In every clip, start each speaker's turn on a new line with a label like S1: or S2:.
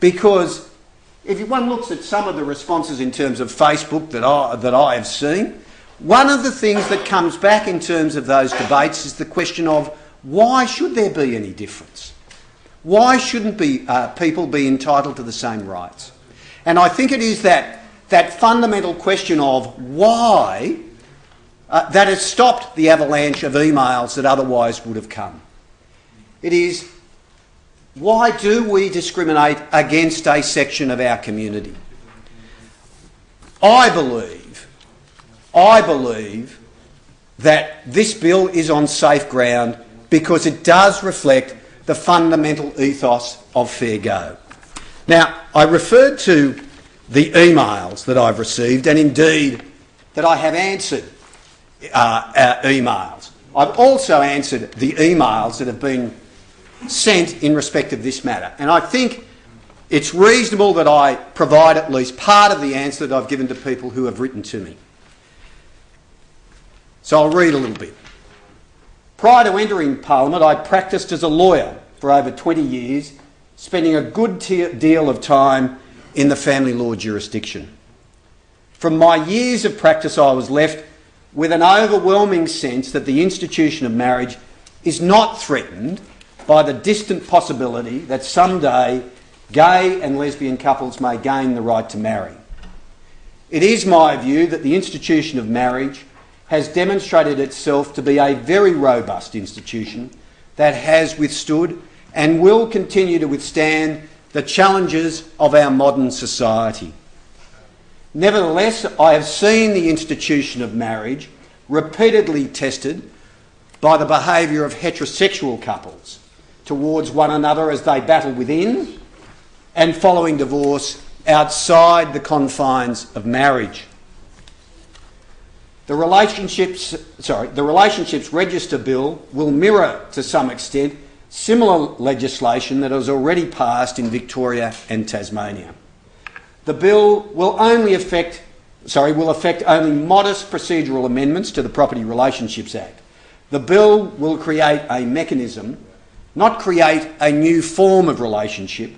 S1: Because if one looks at some of the responses in terms of Facebook that I, that I have seen, one of the things that comes back in terms of those debates is the question of why should there be any difference? Why shouldn't be, uh, people be entitled to the same rights? And I think it is that, that fundamental question of why uh, that has stopped the avalanche of emails that otherwise would have come. It is why do we discriminate against a section of our community? I believe, I believe that this bill is on safe ground because it does reflect the fundamental ethos of fair go. Now, I referred to the emails that I've received and indeed that I have answered uh, emails. I've also answered the emails that have been sent in respect of this matter. And I think it's reasonable that I provide at least part of the answer that I've given to people who have written to me. So I'll read a little bit. Prior to entering Parliament, I practiced as a lawyer for over 20 years, spending a good deal of time in the family law jurisdiction. From my years of practice, I was left with an overwhelming sense that the institution of marriage is not threatened by the distant possibility that someday gay and lesbian couples may gain the right to marry. It is my view that the institution of marriage has demonstrated itself to be a very robust institution that has withstood and will continue to withstand the challenges of our modern society. Nevertheless, I have seen the institution of marriage repeatedly tested by the behaviour of heterosexual couples towards one another as they battle within and following divorce outside the confines of marriage. The relationships, sorry, the relationships register bill will mirror to some extent similar legislation that has already passed in Victoria and Tasmania. The bill will only affect, sorry, will affect only modest procedural amendments to the Property Relationships Act. The bill will create a mechanism not create a new form of relationship,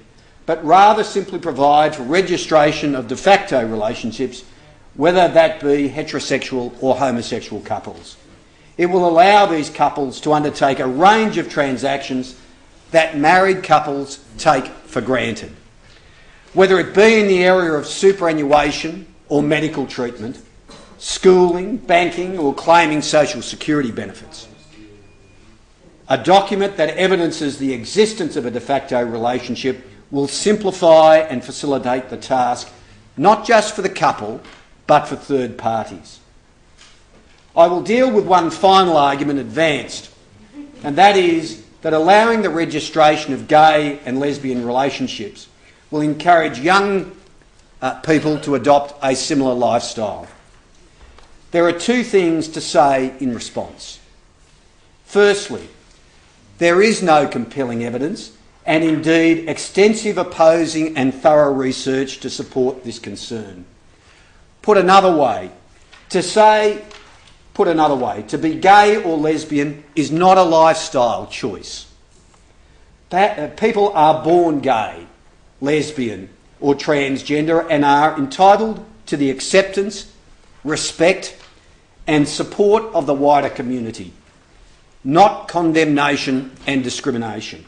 S1: but rather simply provide for registration of de facto relationships, whether that be heterosexual or homosexual couples. It will allow these couples to undertake a range of transactions that married couples take for granted, whether it be in the area of superannuation or medical treatment, schooling, banking, or claiming social security benefits a document that evidences the existence of a de facto relationship will simplify and facilitate the task not just for the couple but for third parties. I will deal with one final argument advanced, and that is that allowing the registration of gay and lesbian relationships will encourage young uh, people to adopt a similar lifestyle. There are two things to say in response. Firstly, there is no compelling evidence, and indeed extensive opposing and thorough research to support this concern. Put another way, to say, put another way, to be gay or lesbian is not a lifestyle choice. Uh, people are born gay, lesbian, or transgender and are entitled to the acceptance, respect, and support of the wider community not condemnation and discrimination.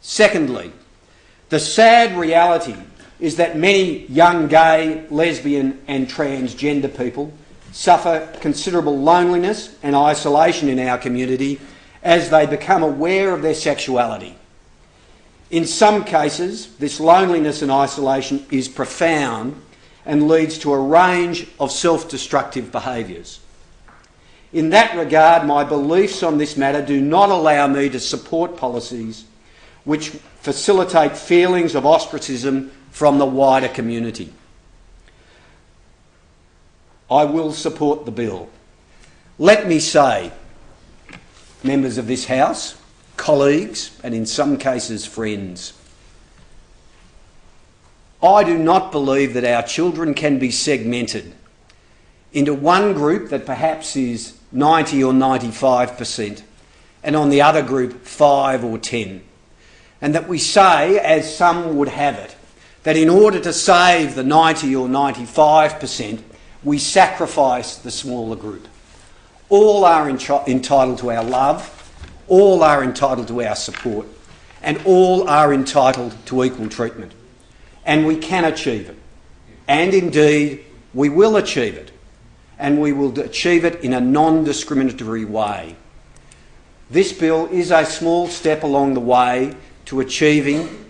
S1: Secondly, the sad reality is that many young gay, lesbian, and transgender people suffer considerable loneliness and isolation in our community as they become aware of their sexuality. In some cases, this loneliness and isolation is profound and leads to a range of self destructive behaviours. In that regard, my beliefs on this matter do not allow me to support policies which facilitate feelings of ostracism from the wider community. I will support the bill. Let me say, members of this House, colleagues, and in some cases friends, I do not believe that our children can be segmented into one group that perhaps is 90 or 95%, and on the other group, 5 or 10. And that we say, as some would have it, that in order to save the 90 or 95%, we sacrifice the smaller group. All are entitled to our love, all are entitled to our support, and all are entitled to equal treatment. And we can achieve it. And indeed, we will achieve it. And we will achieve it in a non discriminatory way. This bill is a small step along the way to achieving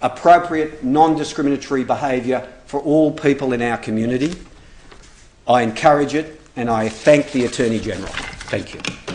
S1: appropriate non discriminatory behaviour for all people in our community. I encourage it and I thank the Attorney General. Thank you.